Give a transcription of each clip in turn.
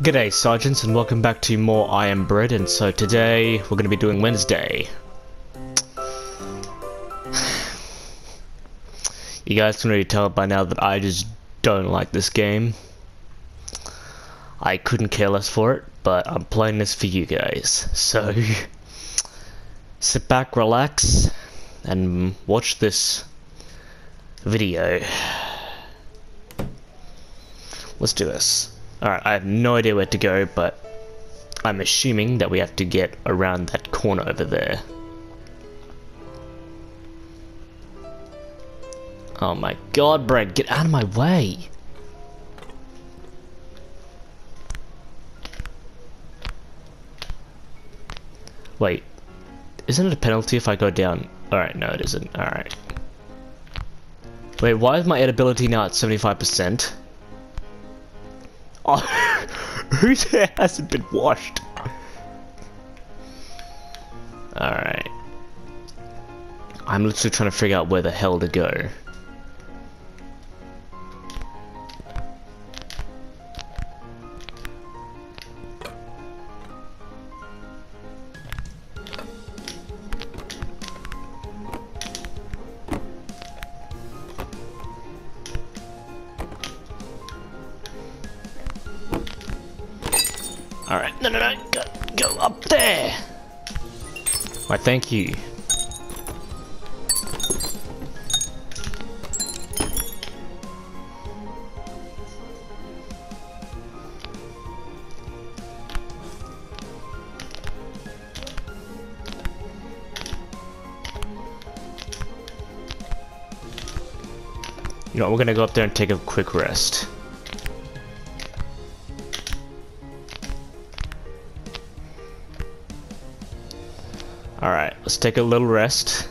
G'day Sergeants and welcome back to more I Am Bread and so today we're going to be doing Wednesday. You guys can already tell by now that I just don't like this game. I couldn't care less for it, but I'm playing this for you guys. So sit back, relax, and watch this video. Let's do this. Alright, I have no idea where to go, but I'm assuming that we have to get around that corner over there. Oh my god, Brad, get out of my way! Wait, isn't it a penalty if I go down? Alright, no it isn't. Alright. Wait, why is my edibility now at 75%? Oh, whose hair hasn't been washed? Alright. I'm literally trying to figure out where the hell to go. Up there! Why, thank you. You know, we're gonna go up there and take a quick rest. Let's take a little rest.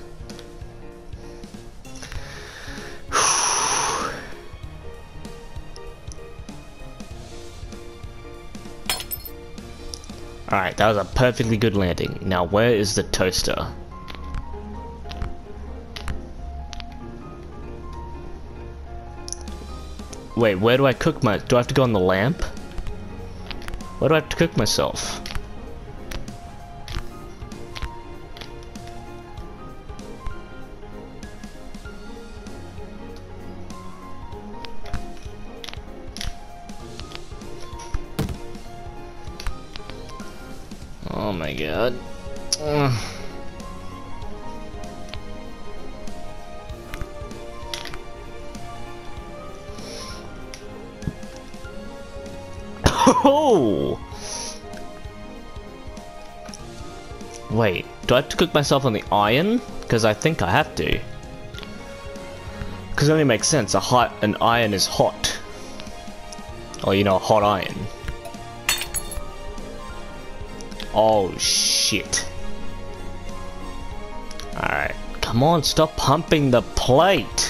Alright, that was a perfectly good landing. Now, where is the toaster? Wait, where do I cook my... Do I have to go on the lamp? Where do I have to cook myself? My god. Ugh. Oh! Wait, do I have to cook myself on the iron? Because I think I have to. Because it only makes sense, a hot an iron is hot. Or you know, a hot iron. Oh shit. Alright. Come on, stop pumping the plate.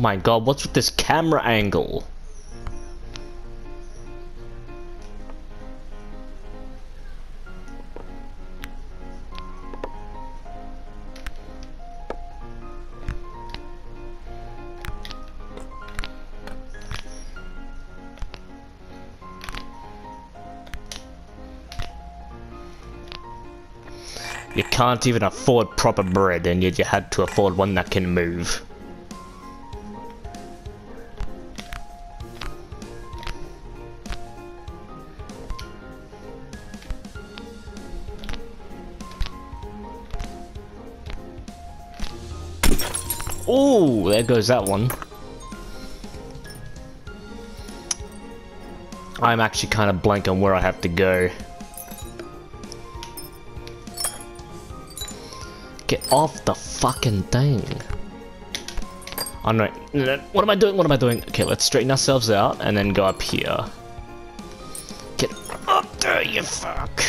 Oh my god, what's with this camera angle? You can't even afford proper bread and yet you had to afford one that can move. Goes that one. I'm actually kind of blank on where I have to go. Get off the fucking thing. No, no, what am I doing? What am I doing? Okay, let's straighten ourselves out and then go up here. Get up there, you fuck.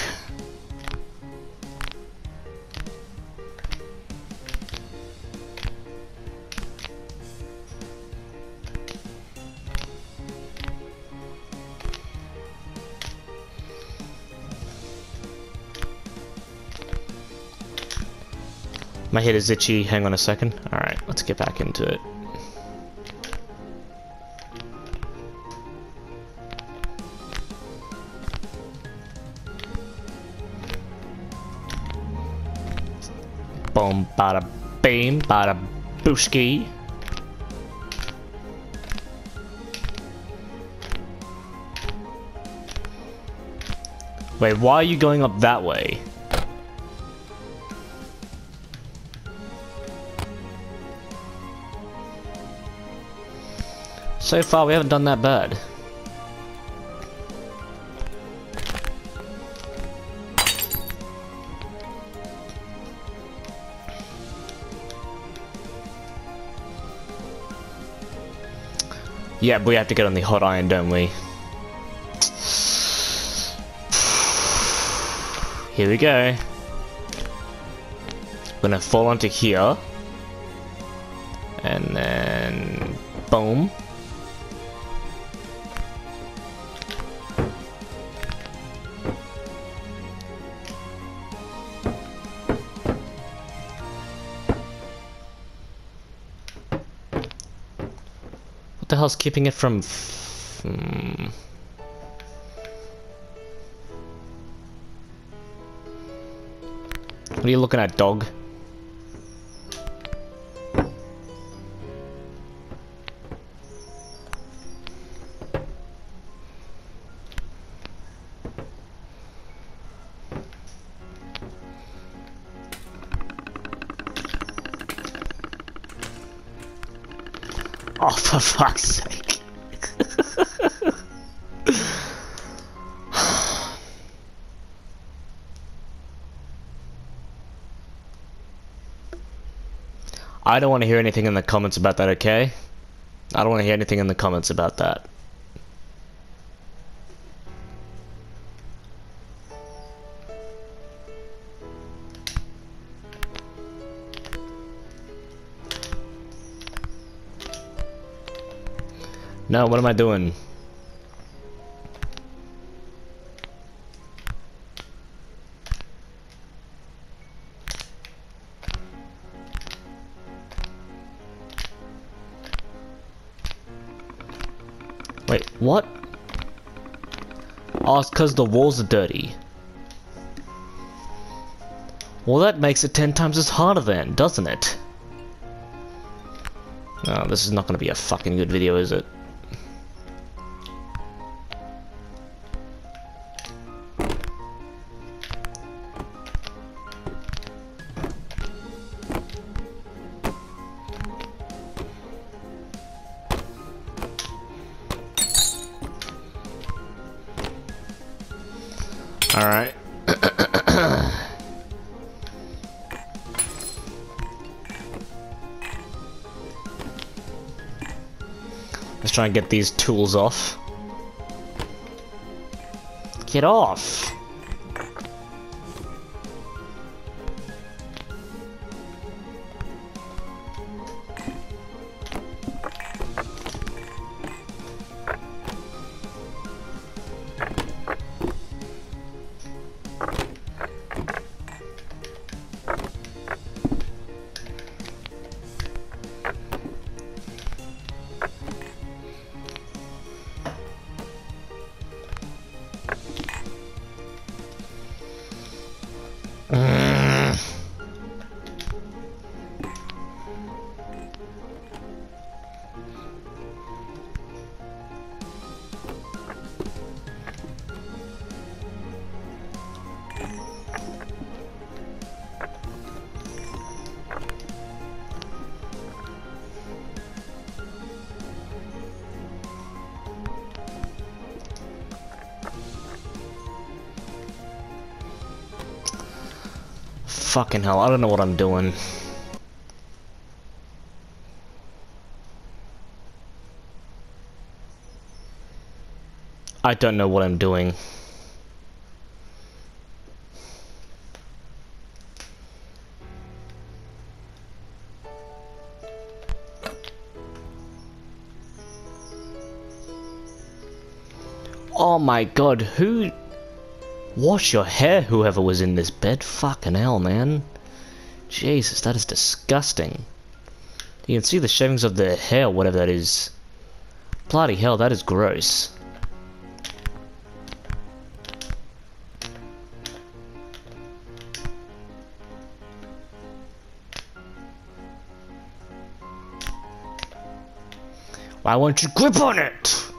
My head is itchy. Hang on a second. Alright, let's get back into it. Boom, bada beam, bada booski. Wait, why are you going up that way? So far, we haven't done that bad. Yeah, but we have to get on the hot iron, don't we? Here we go. We're gonna fall onto here. And then... Boom. Hell's keeping it from... Hmm. What are you looking at, dog? Fuck's sake. I don't want to hear anything in the comments about that, okay? I don't want to hear anything in the comments about that. No, what am I doing? Wait, what? Oh, it's because the walls are dirty. Well, that makes it ten times as harder then, doesn't it? Oh, this is not going to be a fucking good video, is it? Try and get these tools off. Get off! Fucking hell, I don't know what I'm doing. I don't know what I'm doing. Oh my god, who... Wash your hair, whoever was in this bed. Fucking hell, man. Jesus, that is disgusting. You can see the shavings of the hair, whatever that is. Bloody hell, that is gross. Why won't you grip on it?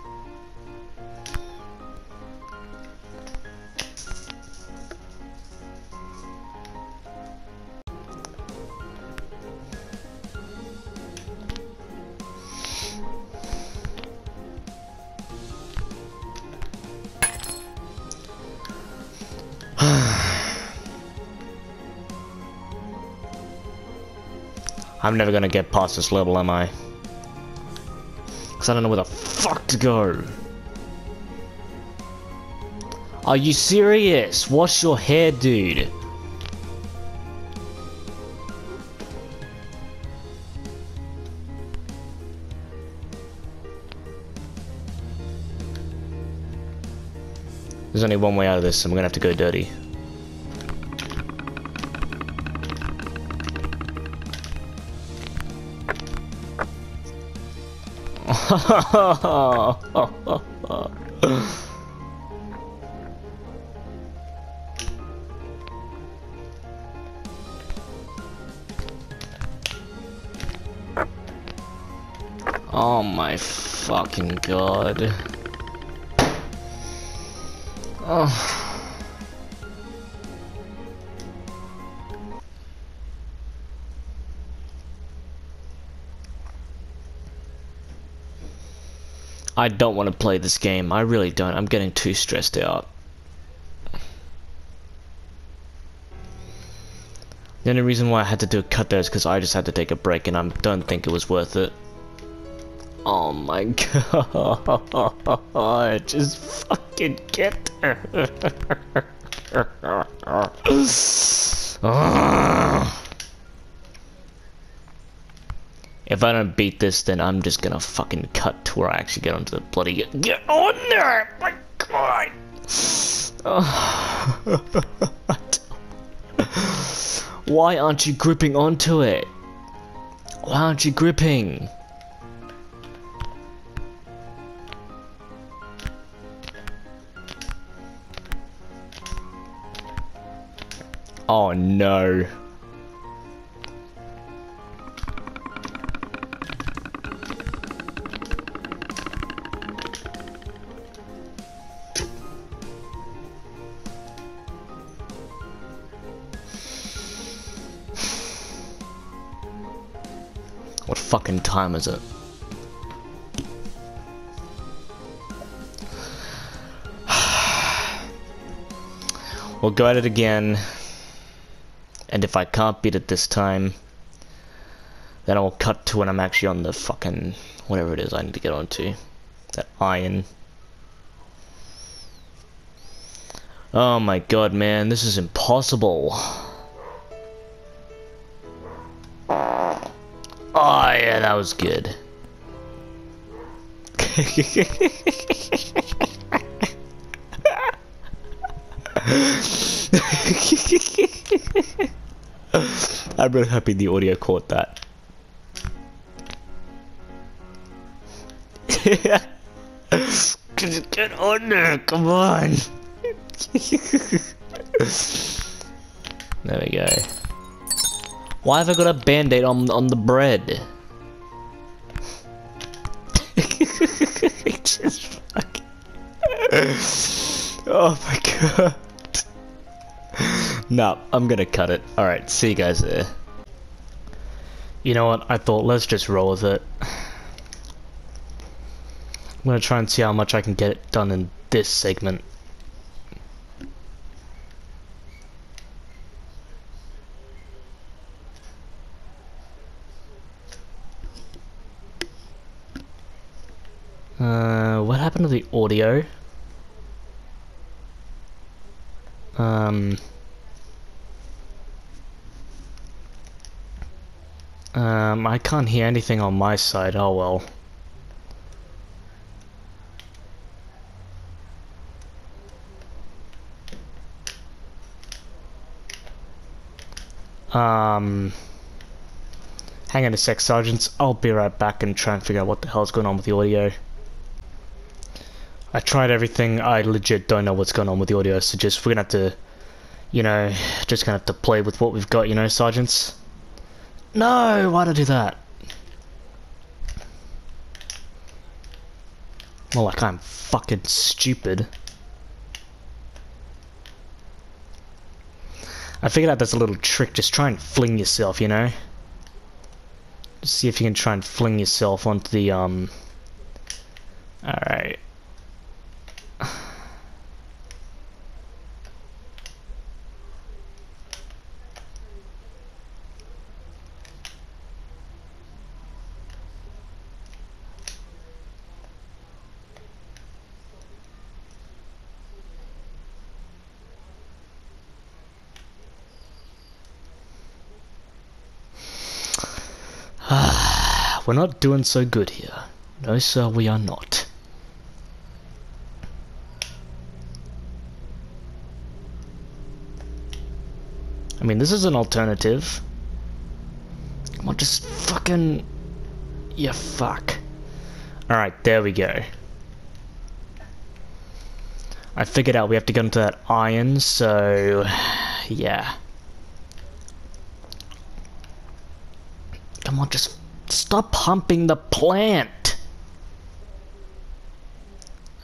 I'm never gonna get past this level, am I? Because I don't know where the fuck to go. Are you serious? Wash your hair, dude. There's only one way out of this, and we're gonna have to go dirty. oh my fucking god. Oh. I don't want to play this game. I really don't. I'm getting too stressed out. The only reason why I had to do a cut there is because I just had to take a break and I don't think it was worth it. Oh my god, just fucking get If I don't beat this, then I'm just gonna fucking cut to where I actually get onto the bloody... Get on there! My god! Oh. Why aren't you gripping onto it? Why aren't you gripping? Oh no. Time is it? we'll go at it again. And if I can't beat it this time, then I'll cut to when I'm actually on the fucking whatever it is I need to get onto. That iron. Oh my god, man, this is impossible. Oh yeah, that was good. I'm really happy the audio caught that. Get on there, come on. there we go. Why have I got a band-aid on, on the bread? Just fucking... oh my god. no, I'm gonna cut it. Alright, see you guys there. You know what, I thought let's just roll with it. I'm gonna try and see how much I can get done in this segment. Happened to the audio? Um... Um, I can't hear anything on my side, oh well. Um, hang on a sec, sergeants. I'll be right back and try and figure out what the hell's going on with the audio. I tried everything. I legit don't know what's going on with the audio, so just we're gonna have to, you know, just gonna have to play with what we've got, you know, sergeants. No, why'd I do that? More like I'm fucking stupid. I figured out there's a little trick. Just try and fling yourself, you know? Just see if you can try and fling yourself onto the, um... Alright. We're not doing so good here. No, sir, we are not. I mean, this is an alternative. Come on, just fucking... Yeah, fuck. Alright, there we go. I figured out we have to go into that iron, so... Yeah. Come on, just stop pumping the plant.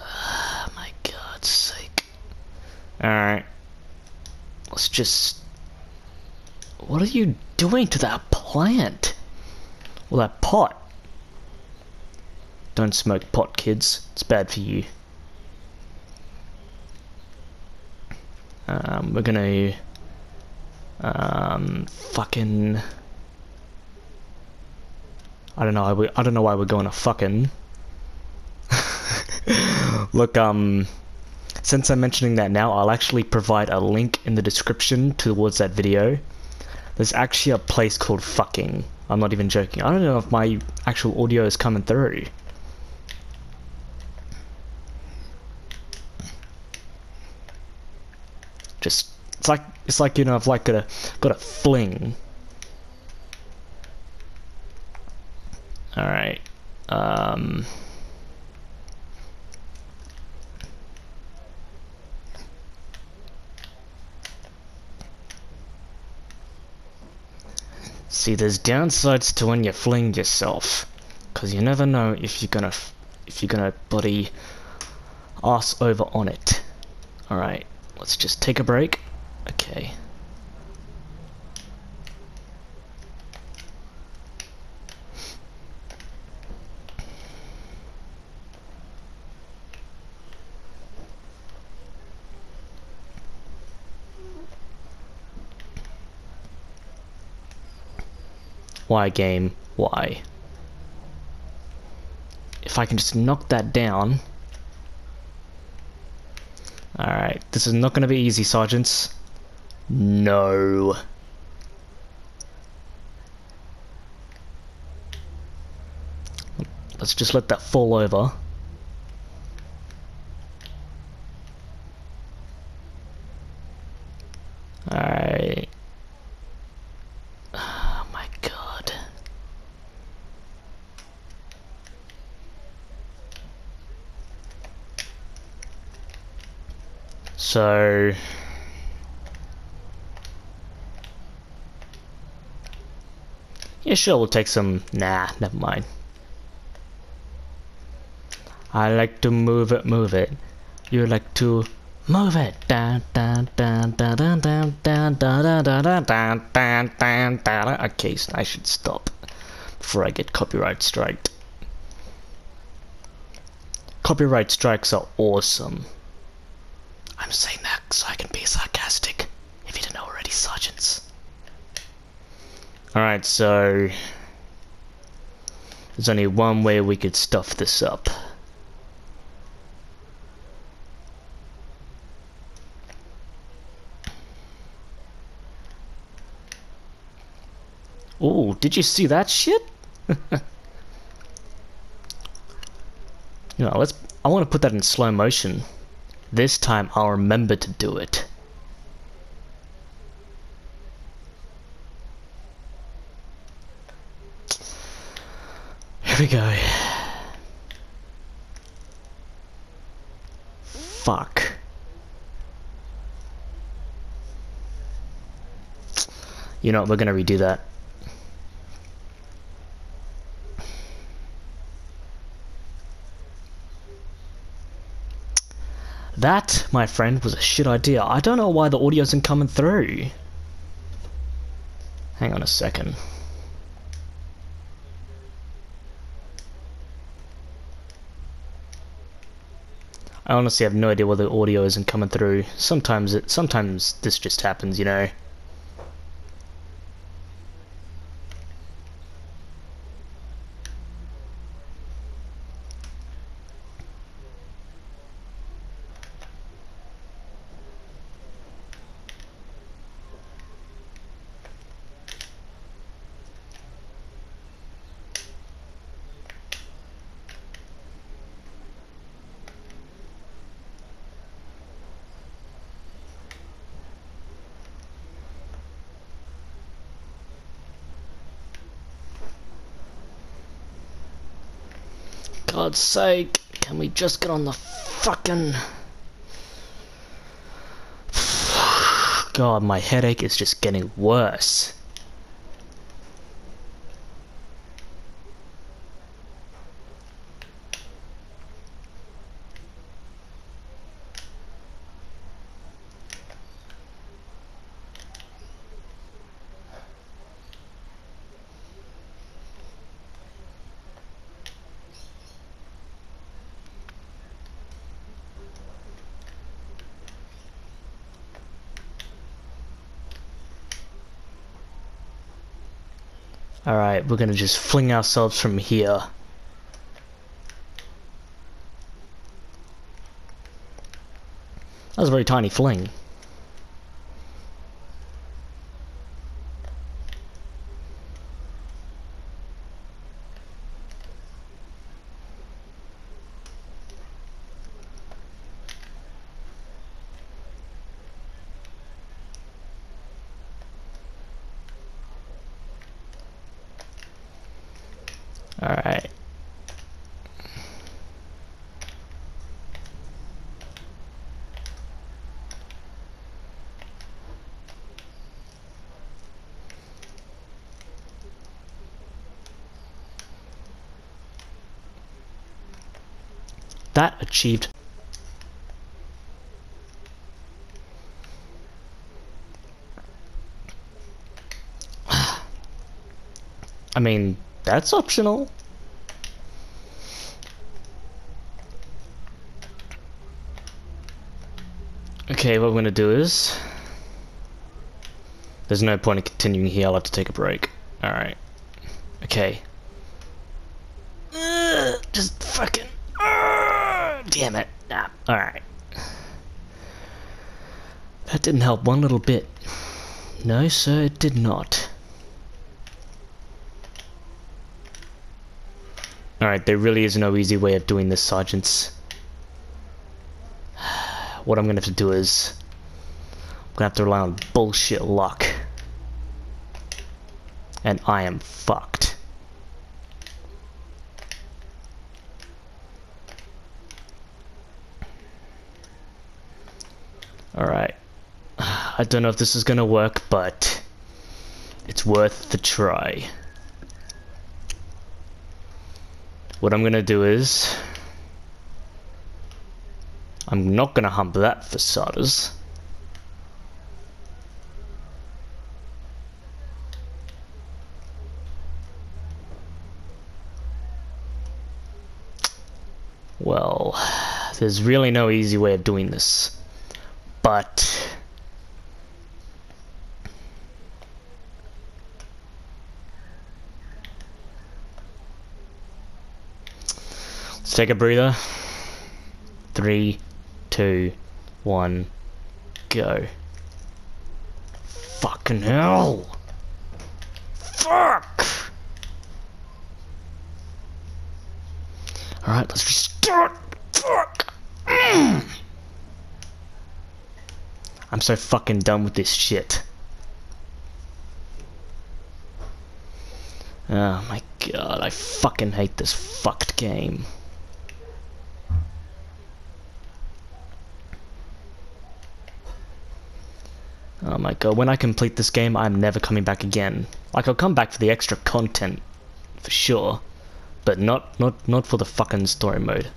Oh, my God's sake. Alright. Let's just... What are you doing to that plant? Well, that pot. Don't smoke pot, kids. It's bad for you. Um, we're gonna... Um, fucking... I don't know. I, I don't know why we're going to fucking. Look, um, since I'm mentioning that now, I'll actually provide a link in the description towards that video. There's actually a place called fucking. I'm not even joking. I don't know if my actual audio is coming through. Just it's like it's like you know I've like got a got a fling Alright. Um... See, there's downsides to when you fling yourself, because you never know if you're gonna, if you're gonna bloody ass over on it. Alright, let's just take a break. Okay. Why game? Why? If I can just knock that down. Alright, this is not going to be easy, sergeants. No. Let's just let that fall over. Alright. So... Yeah, sure, we'll take some... Nah, never mind. I like to move it, move it. You like to move it. Okay, I should stop before I get copyright striked. Copyright strikes are awesome. I'm saying that so I can be sarcastic, if you didn't know already, sergeants. Alright, so... There's only one way we could stuff this up. Oh, did you see that shit? you know, let's. I want to put that in slow motion. This time I'll remember to do it. Here we go. Fuck. You know, we're gonna redo that. That, my friend, was a shit idea. I don't know why the audio isn't coming through. Hang on a second. I honestly have no idea why the audio isn't coming through. Sometimes it, sometimes this just happens, you know. God's sake, can we just get on the fucking... God, my headache is just getting worse. We're gonna just fling ourselves from here. That was a very tiny fling. Alright. That achieved I mean, that's optional. Okay, what we're gonna do is... There's no point in continuing here, I'll have to take a break. Alright. Okay. Just fucking... Damn it. Nah, alright. That didn't help one little bit. No, sir, it did not. Alright, there really is no easy way of doing this, sergeants. What I'm gonna have to do is... I'm gonna have to rely on bullshit luck. And I am fucked. Alright. I don't know if this is gonna work, but... It's worth the try. What I'm gonna do is... I'm not gonna hump that for starters. Well, there's really no easy way of doing this. But... take a breather. Three, two, one, go. Fucking hell! fuck! Alright, let's restart. Fuck! Mm. I'm so fucking done with this shit. Oh my god, I fucking hate this fucked game. Oh my god, when I complete this game, I'm never coming back again. Like, I'll come back for the extra content, for sure. But not, not, not for the fucking story mode.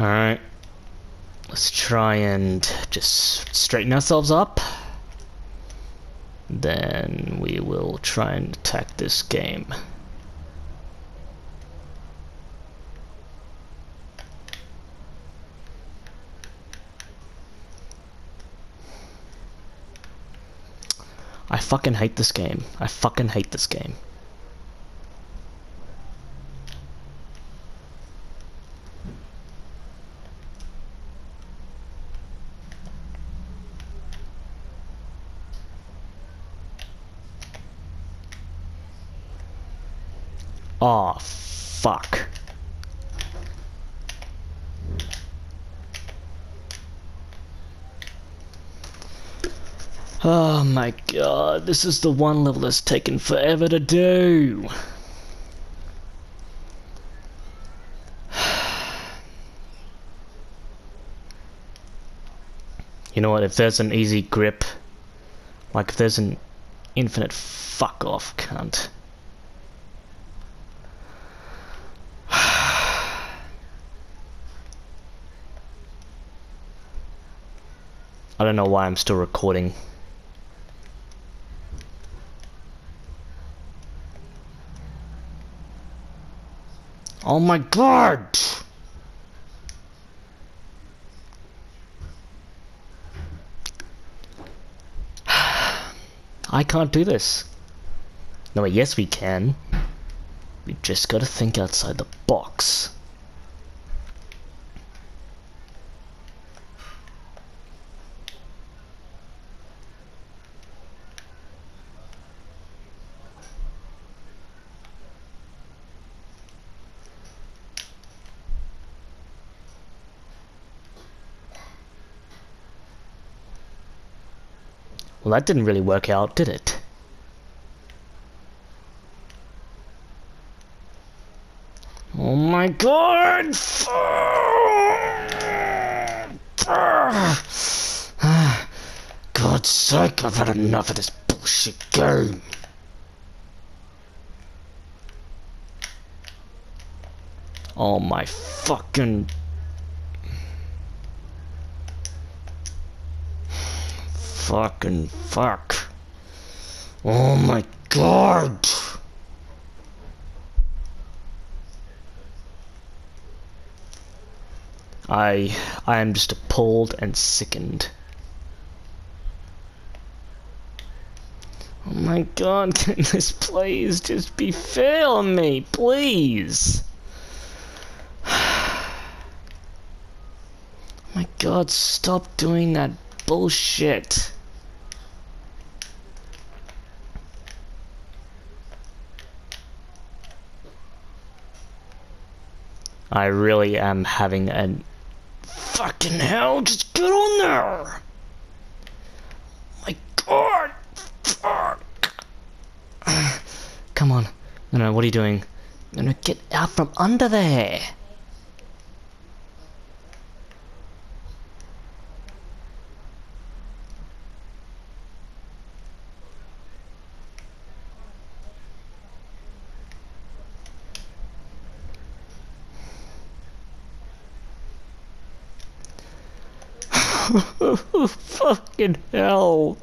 Alright. Let's try and just straighten ourselves up. Then we will try and attack this game. I fucking hate this game. I fucking hate this game. Oh, fuck. Oh my god, this is the one level that's taken forever to do. You know what, if there's an easy grip, like if there's an infinite fuck off cunt. I don't know why I'm still recording. Oh my god! I can't do this. No, yes we can. We just gotta think outside the box. Well, that didn't really work out, did it? Oh my god! God's sake, I've had enough of this bullshit game. Oh my fucking fucking fuck. Oh my god. I I am just appalled and sickened. Oh my god, can this please just be on me, please? oh my god, stop doing that bullshit. I really am having a fucking hell. Just get on there. Oh my God. Fuck. Come on. No, no. What are you doing? No, no. Get out from under there. Fucking hell.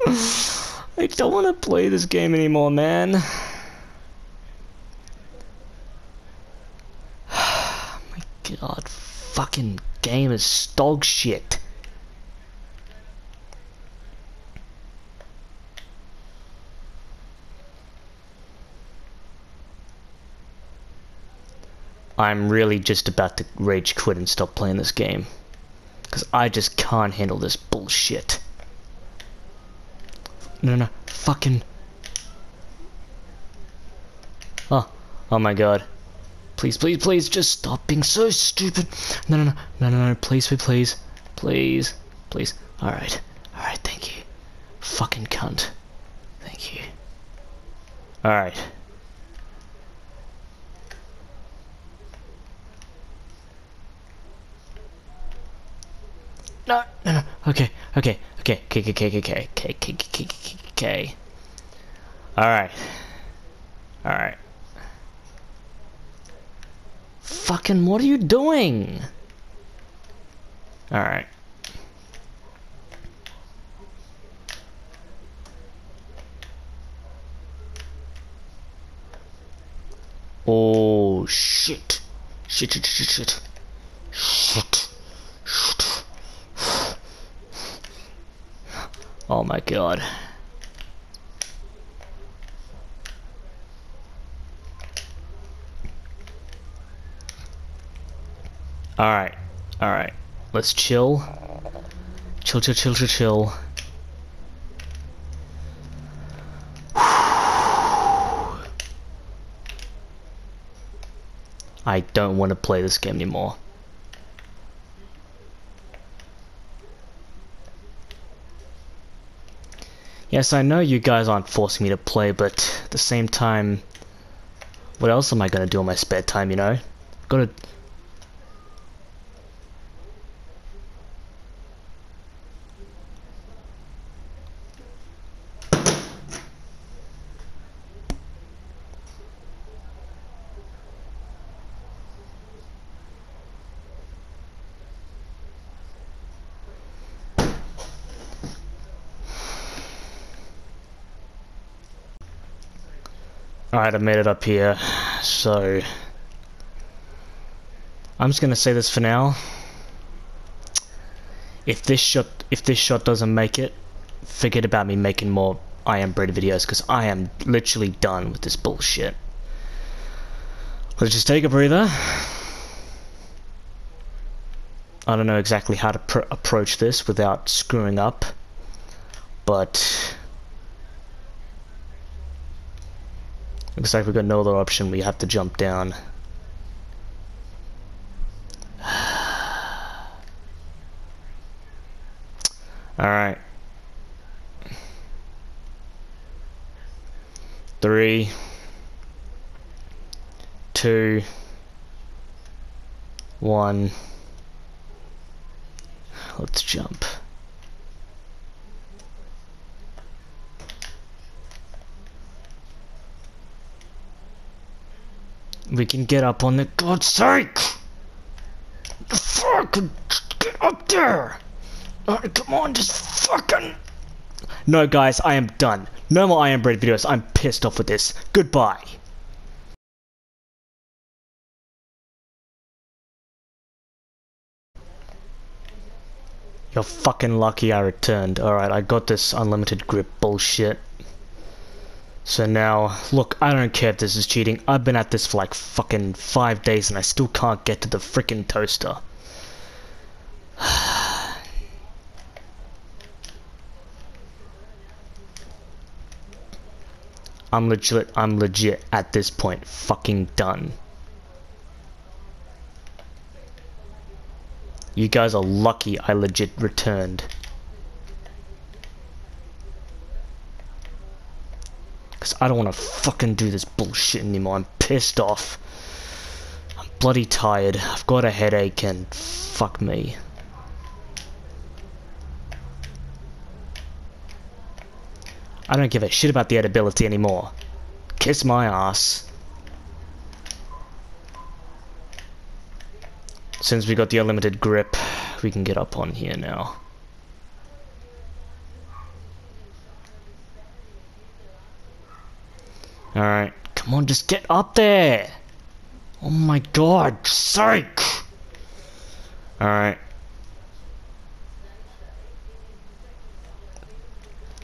I don't want to play this game anymore, man. Oh my god, fucking game is dog shit. I'm really just about to rage quit and stop playing this game. Because I just can't handle this bullshit. No, no, fucking... Oh, oh my god. Please, please, please, just stop being so stupid. No, no, no, no, no, no, please, please, please, please, please. Alright, alright, thank you. Fucking cunt. Thank you. Alright. No, no, no. Okay, okay, okay, okay, okay, okay, okay, okay, okay, okay, okay, okay. Alright. Alright. Fucking, what are you doing? Alright. Oh. Shit, shit, shit, shit. Shit. Shit. Oh my god. Alright. Alright. Let's chill. Chill, chill, chill, chill, chill. I don't want to play this game anymore. Yes, I know you guys aren't forcing me to play, but at the same time, what else am I gonna do in my spare time, you know? Gotta... Alright, I made it up here, so... I'm just gonna say this for now. If this shot, if this shot doesn't make it, forget about me making more I Am Bread videos, because I am literally done with this bullshit. Let's just take a breather. I don't know exactly how to approach this without screwing up, but Looks like we've got no other option. We have to jump down. Alright. Three. Two. One. Let's jump. We can get up on the God's sake! The fuck! Get up there! Come on, just fucking... No, guys, I am done. No more I Am Bread videos. I'm pissed off with this. Goodbye. You're fucking lucky I returned. Alright, I got this unlimited grip bullshit. So now, look, I don't care if this is cheating. I've been at this for like fucking five days and I still can't get to the freaking toaster. I'm legit, I'm legit at this point fucking done. You guys are lucky I legit returned. Because I don't want to fucking do this bullshit anymore. I'm pissed off. I'm bloody tired. I've got a headache and fuck me. I don't give a shit about the edibility anymore. Kiss my ass. Since we got the unlimited grip, we can get up on here now. Alright, come on, just get up there! Oh my god, sake! Alright.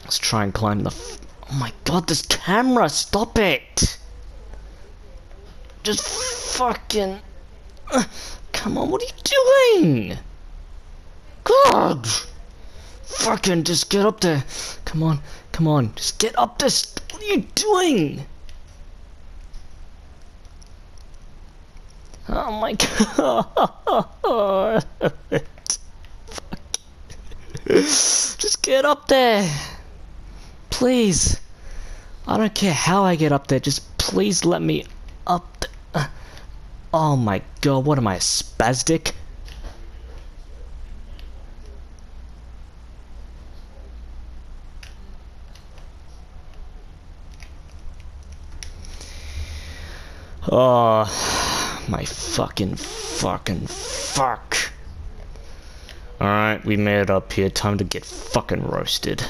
Let's try and climb the Oh my god, this camera, stop it! Just fucking... Uh, come on, what are you doing? God! Fucking just get up there. Come on, come on, just get up this. What are you doing? Oh my god. just get up there. Please. I don't care how I get up there, just please let me up Oh my god, what am I, spastic? Oh, my fucking fucking fuck. Alright, we made it up here. Time to get fucking roasted.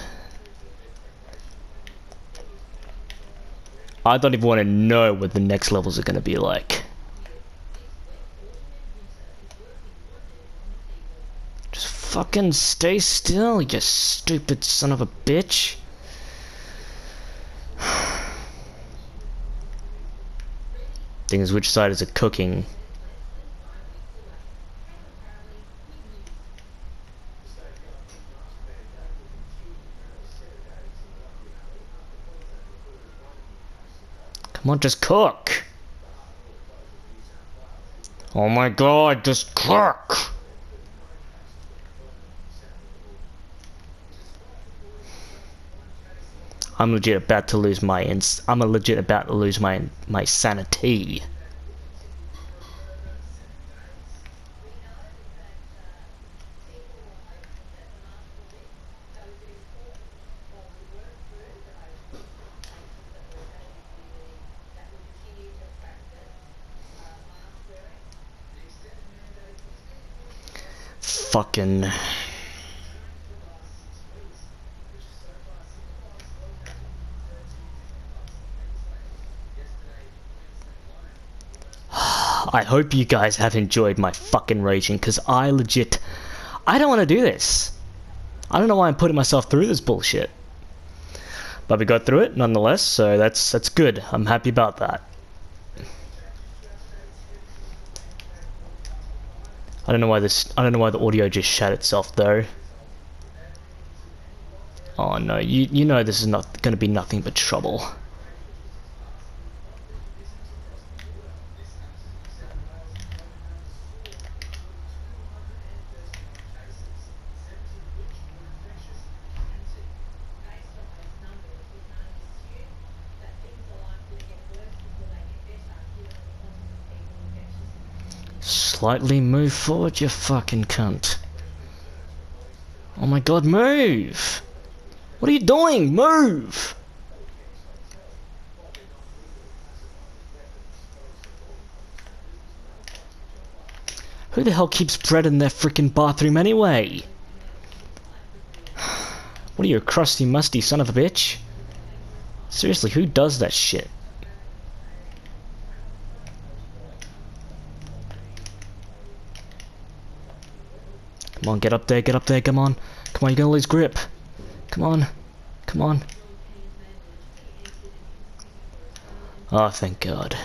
I don't even want to know what the next levels are going to be like. Just fucking stay still, you stupid son of a bitch. Thing is, which side is it cooking? Come on, just cook! Oh my god, just cook! I'm legit about to lose my ins I'm a legit about to lose my my sanity. Fucking I hope you guys have enjoyed my fucking raging, because I legit... I don't want to do this. I don't know why I'm putting myself through this bullshit. But we got through it, nonetheless, so that's that's good. I'm happy about that. I don't know why this... I don't know why the audio just shut itself, though. Oh no, you, you know this is not going to be nothing but trouble. Slightly move forward, you fucking cunt. Oh my god, move! What are you doing? Move! Who the hell keeps bread in their freaking bathroom anyway? What are you, a crusty, musty son of a bitch? Seriously, who does that shit? Come on, get up there, get up there, come on. Come on, you're gonna lose grip. Come on. Come on. Oh, thank God.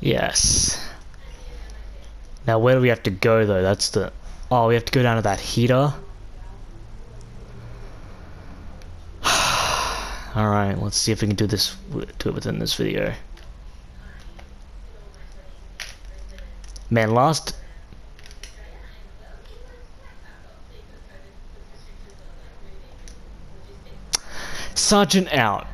Yes. Now where do we have to go though? That's the... Oh, we have to go down to that heater. Alright, let's see if we can do this do it within this video. Man, last... Sergeant out.